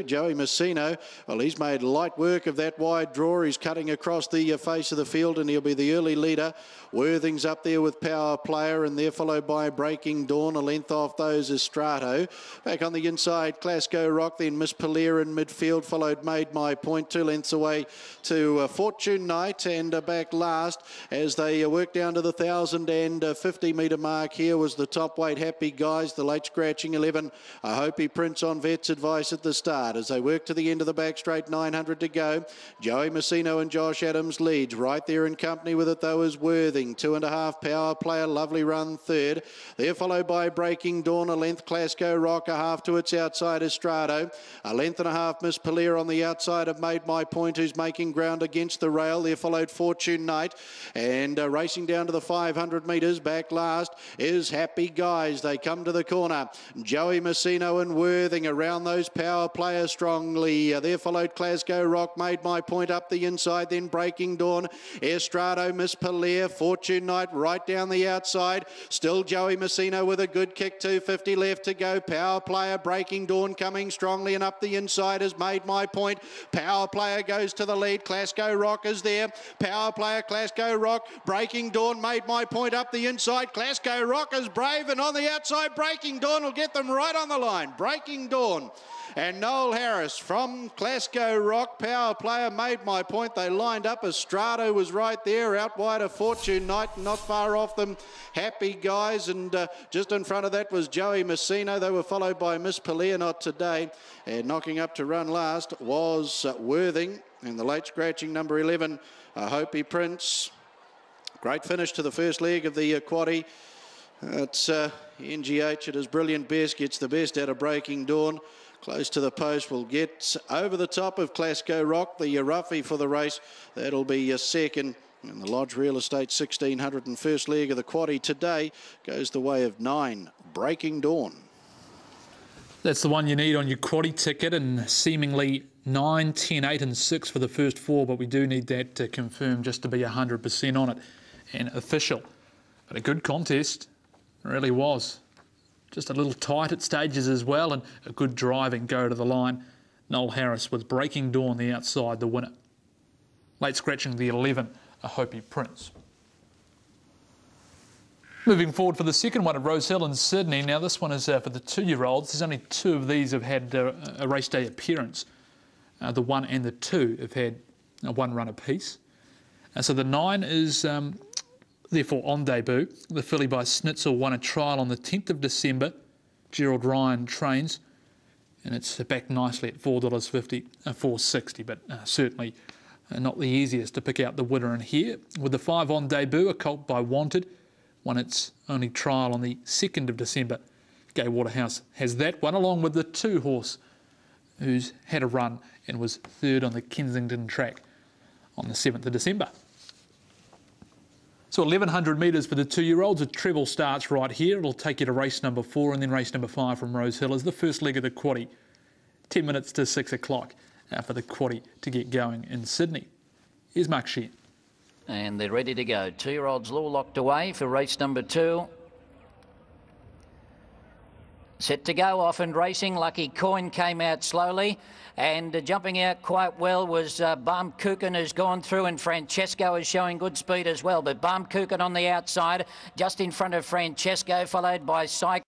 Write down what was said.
Joey Messino, well, he's made light work of that wide draw. He's cutting across the uh, face of the field and he'll be the early leader. Worthing's up there with Power Player and they're followed by Breaking Dawn. A length off those is Strato. Back on the inside, Glasgow Rock, then Miss Palier in midfield, followed Made My Point, two lengths away to uh, Fortune Knight and uh, back last as they uh, work down to the 1,050 metre mark. Here was the top weight Happy Guys, the late scratching 11. I hope he prints on Vet's advice at the start start as they work to the end of the back straight, 900 to go. Joey Messino and Josh Adams leads. Right there in company with it, though, is Worthing. Two and a half power player, lovely run third. They're followed by Breaking Dawn, a length Glasgow Rock, a half to its outside Estrado. A length and a half Miss Palier on the outside have made my point, who's making ground against the rail. They're followed Fortune Knight and uh, racing down to the 500 metres. Back last is Happy Guys. They come to the corner. Joey Messino and Worthing around those power players strongly. Uh, there followed Glasgow Rock, made my point up the inside, then Breaking Dawn. Estrado, Miss Palier, Fortune Knight right down the outside. Still Joey Messino with a good kick, 250 left to go. Power player, Breaking Dawn coming strongly and up the inside has made my point. Power player goes to the lead. Glasgow Rock is there. Power player, Glasgow Rock, Breaking Dawn made my point up the inside. Glasgow Rock is brave and on the outside, Breaking Dawn will get them right on the line. Breaking Dawn. And Noel Harris from Glasgow Rock, power player, made my point. They lined up. Estrado was right there, out wide of Fortune Knight, not far off them. Happy guys. And uh, just in front of that was Joey Messino. They were followed by Miss Palier, today. And knocking up to run last was uh, Worthing. And the late scratching number 11, uh, Hopi Prince. Great finish to the first leg of the uh, quaddy. It's uh, NGH at his brilliant best, gets the best out of Breaking Dawn. Close to the post will get over the top of Glasgow Rock, the roughie for the race. That'll be a second. And the Lodge Real Estate 1600 and first leg of the quaddy today goes the way of nine, Breaking Dawn. That's the one you need on your quaddy ticket and seemingly 9, 10, 8 and 6 for the first four, but we do need that to confirm just to be 100% on it and official. But a good contest, really was just a little tight at stages as well, and a good driving go to the line. Noel Harris with Breaking Dawn the outside, the winner. Late scratching the 11, a Hopi Prince. Moving forward for the second one at Rosehill in Sydney. Now this one is uh, for the two-year-olds. There's only two of these have had uh, a race day appearance. Uh, the one and the two have had one run apiece. And so the nine is um, Therefore, on debut, the filly by Snitzel won a trial on the 10th of December. Gerald Ryan trains, and it's back nicely at $4.50, uh, 460 but uh, certainly uh, not the easiest to pick out the winner in here. With the five on debut, a colt by Wanted, won its only trial on the 2nd of December. Gay Waterhouse has that one, along with the two horse who's had a run and was third on the Kensington track on the 7th of December. So 1100 metres for the two-year-olds. A treble starts right here. It'll take you to race number four and then race number five from Rosehill as the first leg of the quaddy. 10 minutes to 6 o'clock uh, for the quaddy to get going in Sydney. Here's Mark Sheehan. And they're ready to go. Two-year-olds all locked away for race number two. Set to go, off and racing. Lucky Coin came out slowly. And uh, jumping out quite well was uh, Bam Kukin has gone through and Francesco is showing good speed as well. But Bam Kukin on the outside, just in front of Francesco, followed by Cycle.